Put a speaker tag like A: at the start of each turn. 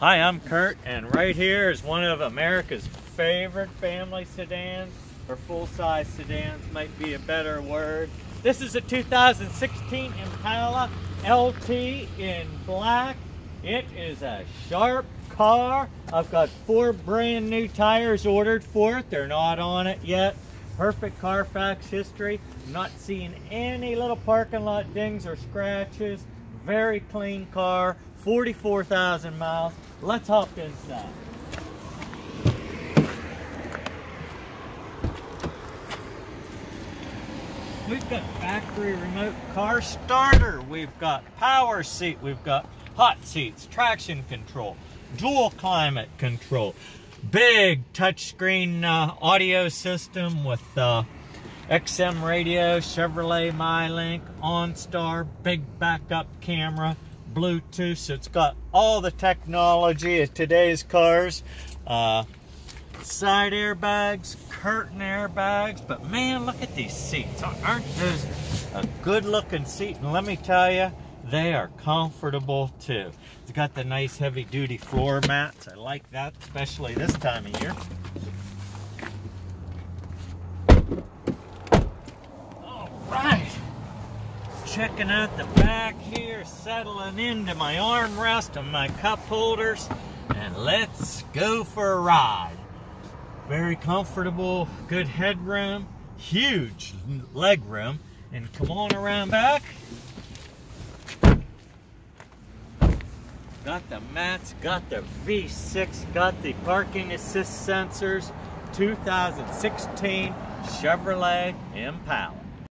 A: Hi, I'm Kurt, and right here is one of America's favorite family sedans, or full-size sedans might be a better word. This is a 2016 Impala LT in black. It is a sharp car. I've got four brand new tires ordered for it. They're not on it yet. Perfect Carfax history. not seeing any little parking lot dings or scratches. Very clean car. 44,000 miles. Let's hop inside. We've got factory remote car starter. We've got power seat. We've got hot seats, traction control, dual climate control, big touchscreen uh, audio system with uh, XM radio, Chevrolet MyLink, OnStar, big backup camera, Bluetooth. So it's got all the technology of today's cars. Uh, side airbags, curtain airbags, but man, look at these seats. Aren't those a good looking seat? And let me tell you, they are comfortable too. It's got the nice heavy duty floor mats. I like that, especially this time of year. All right checking out the back here, settling into my armrest and my cup holders, and let's go for a ride. Very comfortable, good headroom, huge leg room, and come on around back. Got the mats, got the V6, got the parking assist sensors, 2016 Chevrolet Impala.